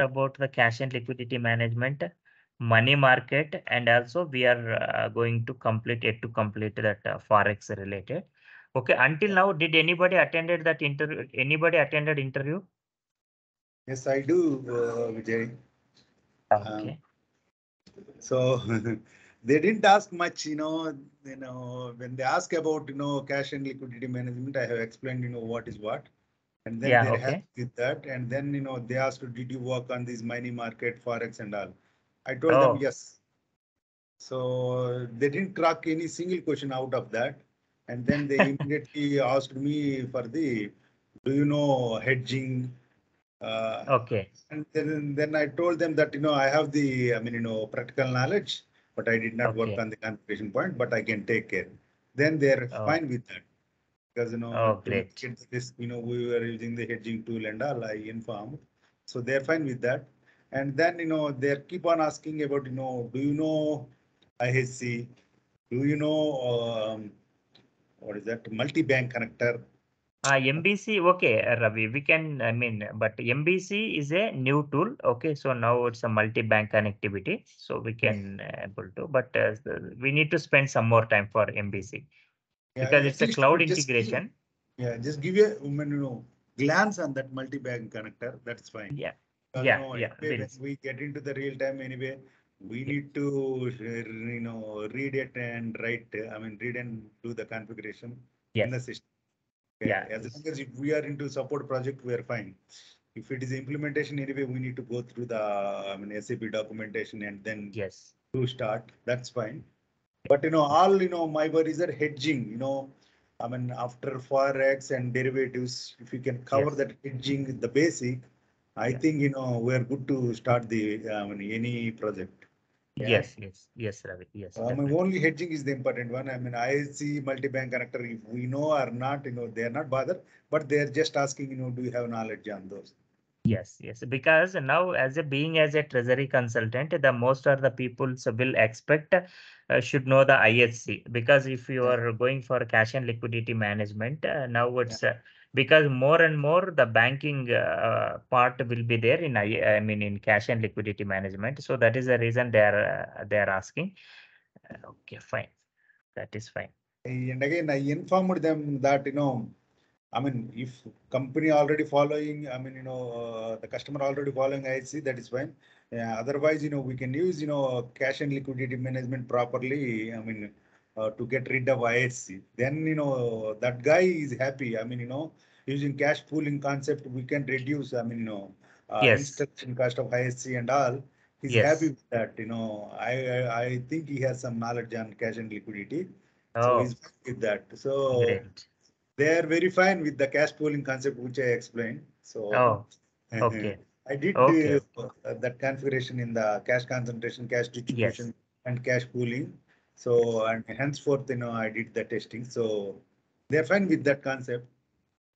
about the cash and liquidity management, money market, and also we are uh, going to complete it to complete that uh, forex related. Okay, until now, did anybody attended that interview? Anybody attended interview? Yes, I do, uh, Vijay. Okay, So they didn't ask much, you know, you know, when they ask about, you know, cash and liquidity management, I have explained, you know, what is what. And then Yeah, they're okay. with that. And then, you know, they asked, did you work on this money market, forex and all? I told Oh. them yes. So they didn't crack any single question out of that. And then they immediately asked me for the, do you know hedging? Uh, okay, and then, then I told them that, you know, I have the, I mean, you know, practical knowledge, but I did not work on the configuration point, but I can take care. Then they're Oh. fine with that. Because, you know, Oh, to great. get this, you know, we were using the hedging tool and all, I informed. So they're fine with that. And then, you know, they keep on asking about, you know, do you know IHC? Do you know, um, what is that, multi-bank connector? Uh, MBC, okay, Ravi, we can, I mean, but MBC is a new tool. Okay, so now it's a multi-bank connectivity, so we can uh, able to, but uh, we need to spend some more time for MBC Yeah, because it's a cloud just give- integration. Yeah, just give a you know, glance on that multi-bank connector, that's fine. Yeah, Because, yeah, know, yeah, anyway, we get into the real time anyway, we need to, uh, you know, read it and write, uh, I mean, read and do the configuration in the system. Yeah. As long as if we are into support project, we are fine. If it is implementation anyway, we need to go through the, I mean, SAP documentation and then yes, to start, that's fine. But you know, all, you know, my worries are hedging, you know, I mean, after forex and derivatives, if you can cover Yes. that hedging, the basic, I Yeah. think, you know, we're good to start the, I mean, any project. Yeah. yes, yes, yes, Ravi, yes. I mean, only hedging is the important one. I mean, IHC multi-bank connector, if we know or not, you know, they're not bothered, but they're just asking, you know, do you have knowledge on those? Yes, yes, because now as a being as a treasury consultant, the most of the people so will expect uh, should know the IHC because if you are going for cash and liquidity management, uh, now it's uh, because more and more the banking uh, part will be there in I, I mean in cash and liquidity management. So that is the reason they are uh, they are asking. Uh, Okay, fine, that is fine. And again, I informed them that, you know, I mean, if company already following, I mean, you know, uh, the customer already following IHC, that is fine. Yeah, otherwise, you know, we can use, you know, cash and liquidity management properly, I mean, uh, to get rid of IHC. Then, you know, that guy is happy. I mean, you know, using cash pooling concept, we can reduce, I mean, you know, uh, Yes. instruction cost of IHC and all. He's Yes. happy with that, you know, I, I, I think he has some knowledge on cash and liquidity. So Oh, he's fine with that. So great. They are very fine with the cash pooling concept, which I explained. So. Oh, okay. I did Okay. uh, uh, that configuration in the cash concentration, cash distribution and cash pooling. So, and henceforth, you know, I did the testing. So they're fine with that concept.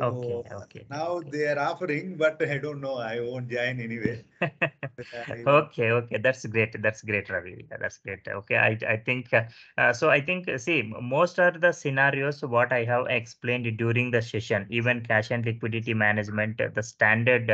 So, Okay, okay, Now okay. they are offering, but I don't know. I won't join anyway. Okay, okay, that's great. That's great, Ravi. That's great. Okay, I I think uh, uh, so. I think uh, see most of the scenarios what I have explained during the session, even cash and liquidity management, uh, the standard,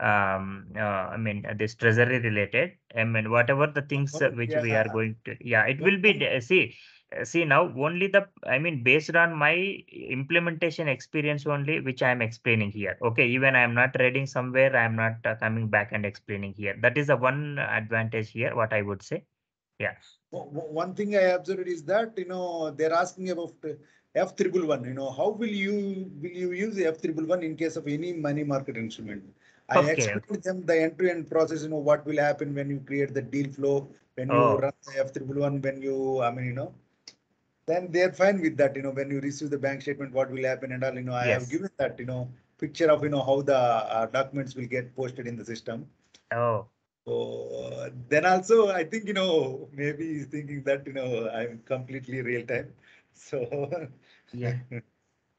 um, uh, I mean this treasury related. I mean whatever the things which we are going to. Yeah, it will be. See, see now only the I mean based on my implementation experience only which I am explaining here. Okay, even I am not reading somewhere, I am not uh, coming back and explaining here. That is the one advantage here. What I would say. Yeah. One thing I observed is that, you know, they're asking about F triple one, you know, how will you, will you use F triple one in case of any money market instrument? I Okay. explained them the end-to-end process, you know, what will happen when you create the deal flow, when you Oh. run the F triple one, when you, I mean, you know, then they're fine with that, you know, when you receive the bank statement, what will happen and all, you know, I have given that, you know, picture of, you know, how the uh, documents will get posted in the system. Oh. So uh, then also, I think, you know, maybe he's thinking that, you know, I'm completely real time. So. Yeah.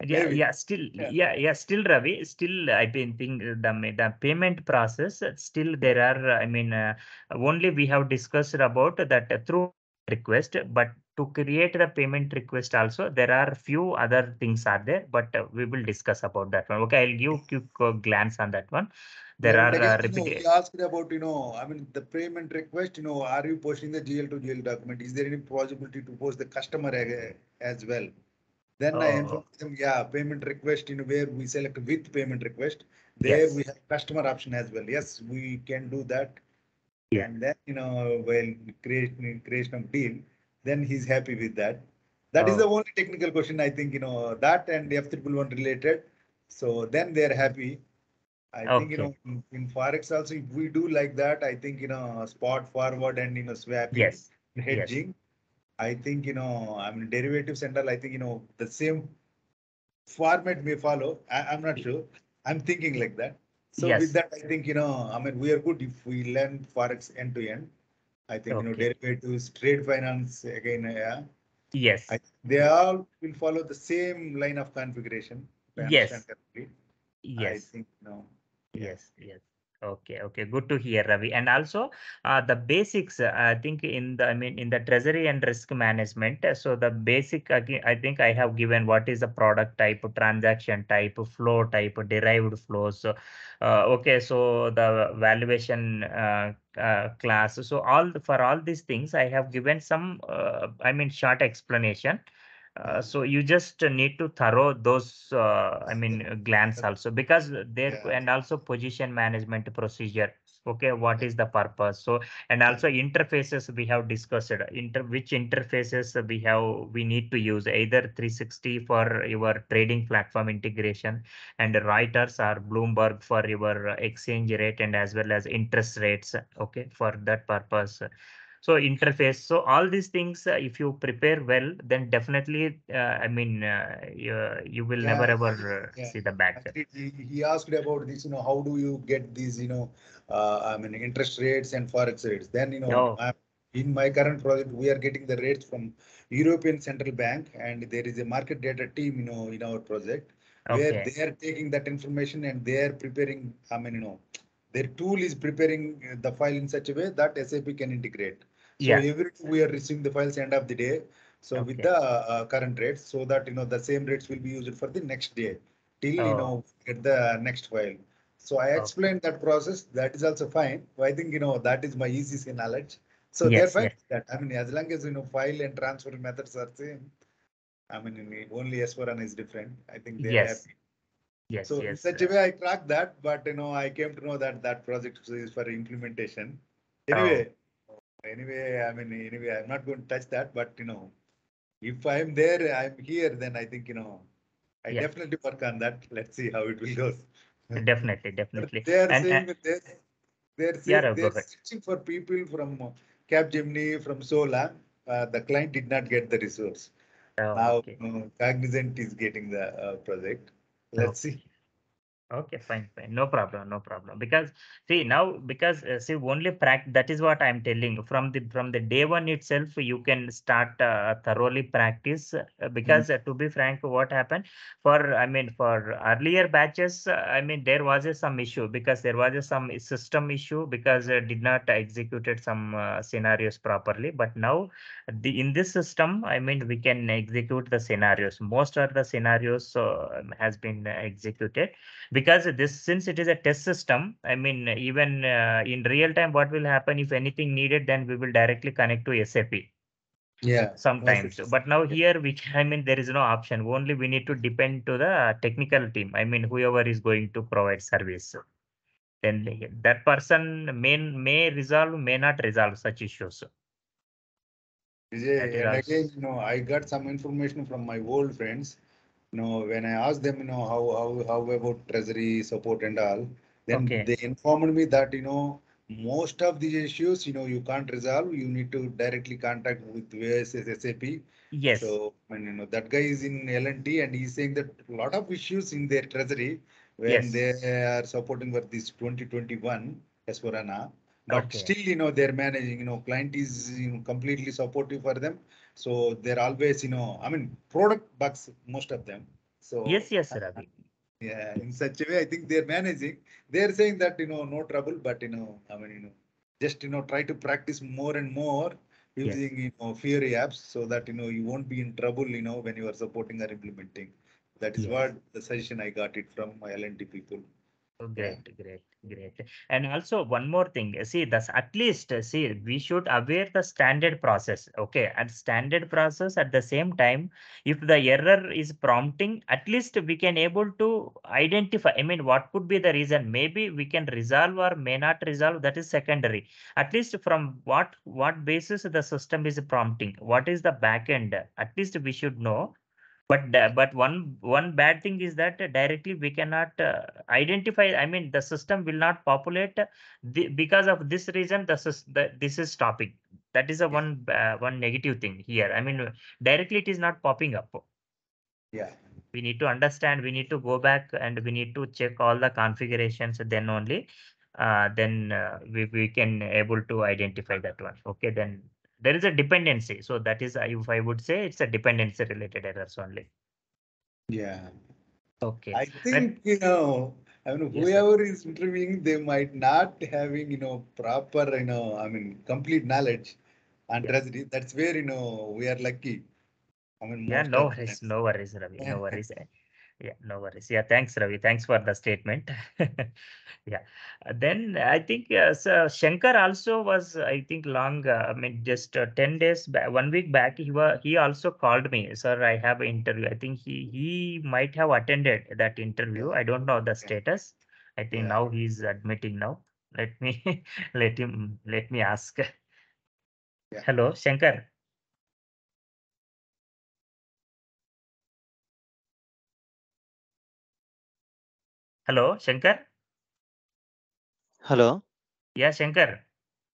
Yeah, Maybe. yeah, still, Yeah. yeah, yeah, still Ravi, still I've been thinking the the payment process, still there are, I mean, uh, only we have discussed about that through request, but to create the payment request also, there are few other things are there, but uh, we will discuss about that one. Okay, I'll give quick uh, glance on that one. There Yeah, are uh, again, you know, asked about, you know, I mean, the payment request, you know, are you posting the GL to GL document? Is there any possibility to post the customer as well? Then I Oh. informed them, yeah, payment request, you know, where we select with payment request. There Yes. we have customer option as well. Yes, we can do that. Yeah. And then, you know, well, creation, creation of deal, then he's happy with that. That is oh. the Oh. only technical question, I think, you know, that and the F triple one related. So then they're happy. I think, you know, in, in Forex also, if we do like that, I think, you know, spot forward and, you know, swapping. yes, Hedging. I think, you know, I mean, derivatives and all, I think, you know, the same format may follow. I, I'm not sure. I'm thinking like that. So Yes. with that, I think, you know, I mean, we are good if we learn Forex end to end. I think, you know, Okay. derivatives, trade finance, again, yeah, yes, I, they all will follow the same line of configuration. I Yes. I yes. think, no. Yes, yes. Okay, okay. Good to hear, Ravi. And also, uh, the basics, uh, I think in the, I mean, in the treasury and risk management, uh, so the basic, I think I have given what is the product type, transaction type, flow type, derived flows. So, uh, okay, so the valuation uh, class. So all, for all these things, I have given some, I mean, short explanation. Uh, so you just need to thorough those, uh, I mean, uh, glance also because there Yeah. and also position management procedure. Okay, what is the purpose? So and also interfaces we have discussed. Inter which interfaces we have we need to use either 360 for your trading platform integration and Reuters or Bloomberg for your exchange rate and as well as interest rates. Okay, for that purpose so interface so all these things uh, if you prepare well then definitely uh, i mean uh, you, you will never ever uh, yeah. see the back He, he asked about this, you know, how do you get these, you know, uh, I mean, interest rates and forex rates? Then, you know, Oh. I'm- in my current project, we are getting the rates from European Central Bank and there is a market data team, you know, in our project. Where they are taking that information and they are preparing, I mean, you know, their tool is preparing the file in such a way that SAP can integrate. So Yeah. every day we are receiving the files end of the day. So with the uh, current rates, so that, you know, the same rates will be used for the next day till, you Oh. know, get the next file. So I Okay. explained that process. That is also fine. I think, you know, that is my easy knowledge. So Yes, fine yes. that. I mean, as long as, you know, file and transfer methods are same. I mean, only s 4 is different. I think they're Yes. happy. yes So in yes such a way, I cracked that, but you know, I came to know that that project is for implementation. Anyway, anyway, I mean, anyway, I'm not going to touch that, but you know, if I'm there, I'm here, then I think, you know, I Yeah. definitely work on that. Let's see how it will go. definitely definitely They are and, saying and they're, they're Yeah, saying, they're searching for people from uh, Capgemini, from Sola. Uh, the client did not get the resource. oh, Now, okay know, Cognizant is getting the uh, project. Let's see. Okay, fine, fine. No problem, no problem. Because see now, because uh, see only practice. that is what I'm telling from the from the day one itself, you can start uh, thoroughly practice. Uh, because uh, to be frank, what happened for I mean for earlier batches, uh, I mean there was some issue because there was some system issue because uh, did not executed some uh, scenarios properly. But now the in this system, I mean we can execute the scenarios. Most of the scenarios has been executed because this since it is a test system i mean even uh, in real time what will happen if anything needed then we will directly connect to sap Yeah. sometimes. But now here we can, i mean there is no option. Only we need to depend to the technical team. I mean whoever is going to provide service. Then that person may may resolve may not resolve such issues. Vijay, and again, you know, I got some information from my old friends. You know, when I asked them, you know, how, how, how about treasury support and all, then Okay. they informed me that, you know, most of these issues, you know, you can't resolve. You need to directly contact with VSS SAP. yes So, and, you know, that guy is in L&T and he's saying that a lot of issues in their treasury when Yes. they are supporting for this 2021 S4HANA. But Okay. still, you know, they're managing, you know, client is you know, completely supportive for them. So they're always, you know, I mean, product bugs, most of them. So. yes yes ravi Yeah, in such a way, I think they're managing. They're saying that, you know, no trouble, but, you know, I mean, you know, just, you know, try to practice more and more. using you know Fiori apps so that you know you won't be in trouble you know when you are supporting or implementing. That is Yes. what the suggestion I got it from my LNT people. Oh, Great, great, great. And also one more thing, see, that's at least, see, we should aware the standard process, okay? And standard process at the same time, if the error is prompting, at least we can able to identify, I mean, what could be the reason? Maybe we can resolve or may not resolve, that is secondary. At least from what, what basis the system is prompting, what is the backend? At least we should know. But uh, but one one bad thing is that directly we cannot uh, identify. I mean, the system will not populate uh, the, because of this reason. The, sys- the this is stopping. That is a Yeah. one uh, one negative thing here. I mean, directly it is not popping up. Yeah. We need to understand. We need to go back and we need to check all the configurations. Then only, uh, then uh, we we can able to identify that one. Okay, then there is a dependency. So that is, if I would say, it's a dependency related errors only. Yeah. Okay. I think, you know, I mean, Yes, whoever is interviewing, they might not having, you know, proper, you know, I mean, complete knowledge. And that's, that's where, you know, we are lucky. I mean, Yeah, no worries, no worries, Ravi, no worries. Yeah, no worries. Yeah, thanks, Ravi. Thanks for the statement. Yeah, Uh, then I think uh, so Shankar also was, I think, long. Uh, I mean, just uh, ten days back, one week back, he was he also called me, sir. I have an interview. I think he he might have attended that interview. I don't know the status. I think Yeah. now he's admitting now. Let me let him let me ask. Yeah. Hello, Shankar. Hello, Shankar. Hello. Yeah, Shankar.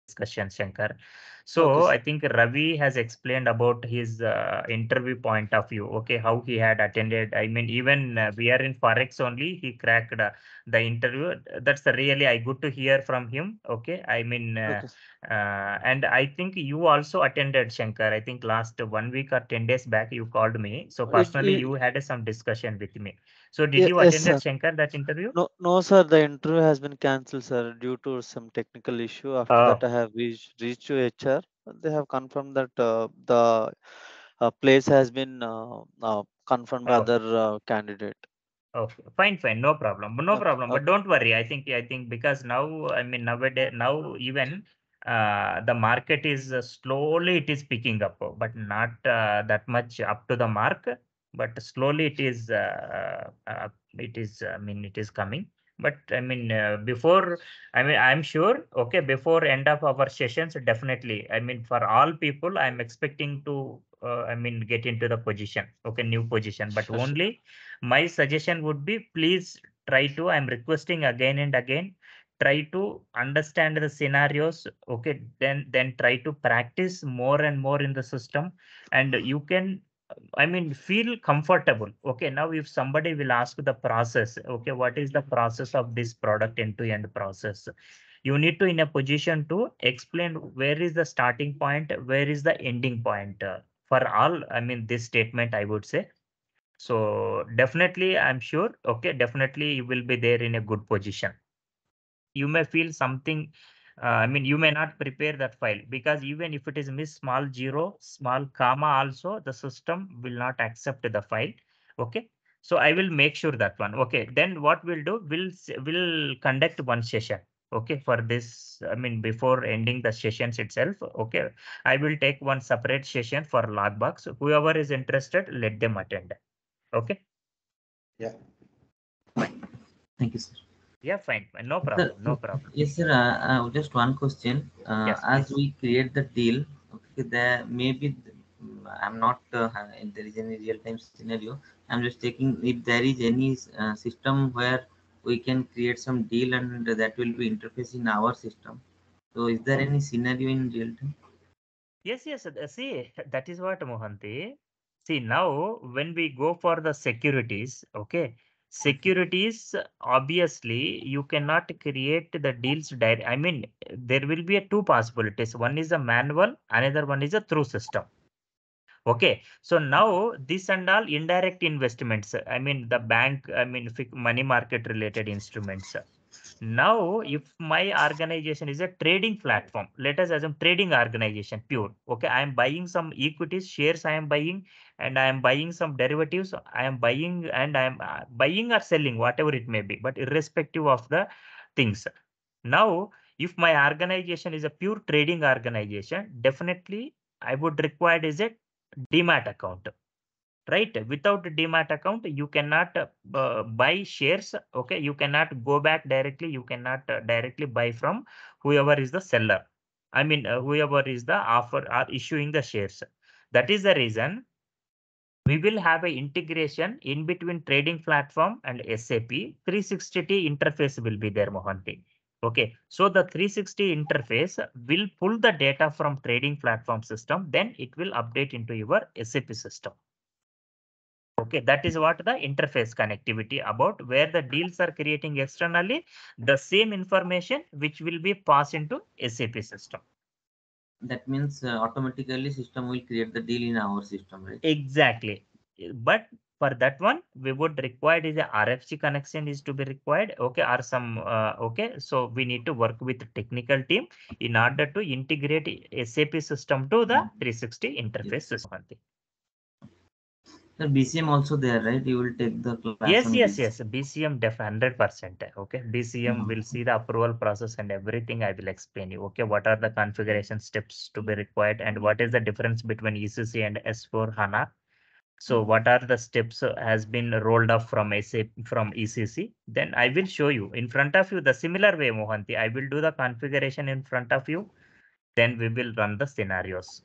Discussion, Shankar. So Okay, I think Ravi has explained about his uh, interview point of view. Okay, how he had attended. I mean, even uh, we are in forex only. He cracked uh, the interview. That's really I good to hear from him. Okay, I mean, uh, Okay. uh, and I think you also attended Shankar. I think last one week or ten days back you called me. So personally, it- you had some discussion with me. So did you yes, attended. Shankar that interview? No, no, sir. The interview has been cancelled, sir, due to some technical issue. After Oh. that, I have reached reached to HR. They have confirmed that uh, the uh, place has been uh, confirmed by Oh. other uh, candidate. Okay, fine, fine, no problem, no Okay, problem. But okay. don't worry. I think, I think because now, I mean, nowadays, now even uh, the market is uh, slowly it is picking up, but not uh, that much up to the mark. But slowly it is, uh, uh, it is. I mean, it is coming. But I mean, uh, before, I mean, I'm sure. Okay, before end of our sessions, definitely. I mean, for all people, I'm expecting to. Uh, I mean, get into the position. Okay, new position, but Sure, only my suggestion would be please try to i'm requesting again and again try to understand the scenarios okay then then try to practice more and more in the system and you can i mean feel comfortable okay now if somebody will ask the process okay what is the process of this product end to end process you need to in a position to explain where is the starting point where is the ending point uh, for all i mean this statement i would say so definitely, I'm sure. Okay, definitely you will be there in a good position. You may feel something. Uh, I mean, you may not prepare that file because even if it is miss small zero, small comma, also the system will not accept the file. Okay, so I will make sure that one. Okay, then what we'll do? We'll we'll conduct one session. Okay, for this, I mean, before ending the sessions itself. Okay, I will take one separate session for lockbox. Whoever is interested, let them attend. Okay. Yeah. Thank you, sir. Yeah, fine. No Sir, problem, no problem. Yes, sir. Uh, uh, just one question. Uh, Yes, as please. we create the deal, okay, there maybe mm, I'm not. Uh, there is any real-time scenario. I'm just taking if there is any uh, system where we can create some deal and that will be interface in our system. So, is there any scenario in real time? Yes, yes. uh, See, that is what Mohanty. See, now when we go for the securities, okay, securities, obviously you cannot create the deals direct. I mean, there will be a two possibilities. One is a manual, another one is a through system. Okay, so now this and all indirect investments. I mean, the bank, I mean, money market related instruments. Now, if my organization is a trading platform, let us assume trading organization, pure. Okay, I am buying some equities, shares I am buying, and I am buying some derivatives. I am buying and I am uh, buying or selling, whatever it may be, but irrespective of the things. Now, if my organization is a pure trading organization, definitely I would require is a demat account right? Without demat account you cannot uh, buy shares okay? You cannot go back directly you cannot uh, directly buy from whoever is the seller. I mean uh, whoever is the offer or issuing the shares. That is the reason we will have a integration in between trading platform and sap 360t interface will be there mohanty okay? So the 360 interface will pull the data from trading platform system then it will update into your sap system Okay, that is what the interface connectivity about where the deals are creating externally, the same information which will be passed into SAP system. That means uh, automatically system will create the deal in our system, right? Exactly. But for that one, we would require is a RFC connection is to be required. Okay, or some uh, okay. So we need to work with the technical team in order to integrate SAP system to the 360 interface system. The BCM also there, right? You will take the class. Yes, yes, BCM. yes. BCM def hundred percent. Okay, BCM Mhm. will see the approval process and everything. I will explain you. Okay, what are the configuration steps to be required and what is the difference between ECC and S4 HANA? So Mhm. what are the steps has been rolled up from SAP from ECC? Then I will show you in front of you the similar way, Mohanty. I will do the configuration in front of you. Then we will run the scenarios.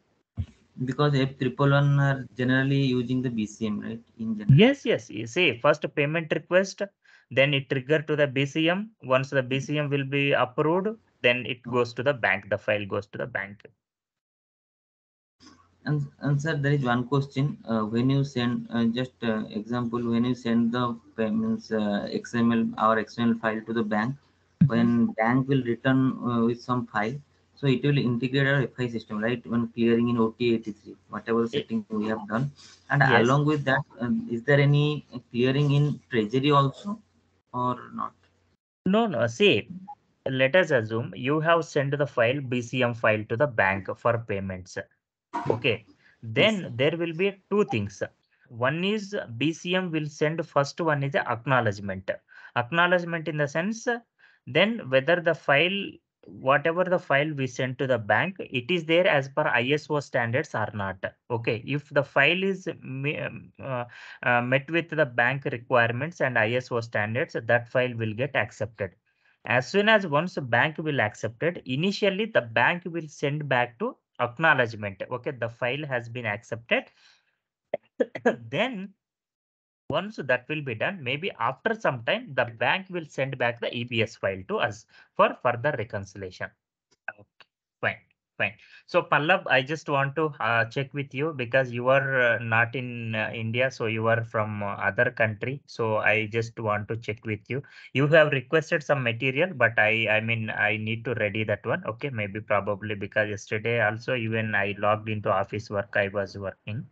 Because F triple one are generally using the BCM, right? In general. Yes, yes. You see, first payment request, then it trigger to the BCM. Once the BCM will be approved, then it goes to the bank. The file goes to the bank. And, and sir, there is one question. Uh, when you send, uh, just uh, example, when you send the payments uh, XML or XML file to the bank, when bank will return uh, with some file, so it will integrate our FI system, right? When clearing in OT83, whatever setting we have done, and Yes. along with that, um, is there any clearing in treasury also, or not? No, no. See, let us assume you have sent the file BCM file to the bank for payments. Okay. Then there will be two things. One is BCM will send first one is acknowledgement. Acknowledgement in the sense, then whether the file, whatever the file we send to the bank, it is there as per ISO standards or not. Okay. If the file is um, uh, uh, met with the bank requirements and ISO standards, that file will get accepted. As soon as once the bank will accept it, initially the bank will send back to acknowledgement. Okay, the file has been accepted. then once that will be done, maybe after some time, the bank will send back the EBS file to us for further reconciliation. Okay, fine, fine. So Pallab, I just want to uh, check with you because you are uh, not in uh, India, so you are from uh, other country. So I just want to check with you. You have requested some material, but I, I mean, I need to ready that one. Okay, maybe probably because yesterday also even I logged into office work, I was working.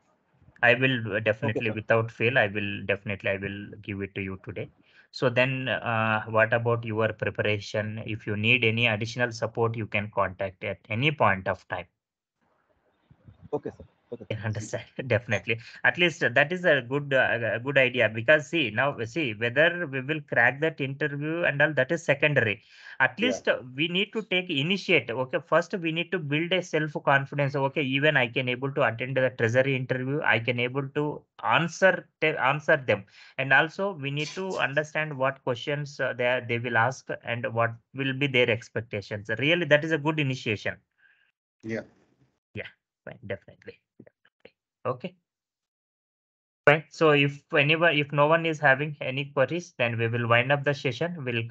I will uh, definitely, sir. without fail, I will definitely, I will give it to you today. So then, uh, what about your preparation? If you need any additional support, you can contact at any point of time. Okay, sir. Okay. I understand. Definitely. At least that is a good uh, good idea because see now see whether we will crack that interview and all that is secondary. At least uh, we need to take initiative okay? First we need to build a self confidence okay? Even i can able to attend the treasury interview i can able to answer answer them. And also we need to understand what questions uh, they are- they will ask and what will be their expectations. Really that is a good initiation. Yeah. fine definitely definitely okay. Fine. So if anyone if no one is having any queries then we will wind up the session. We'll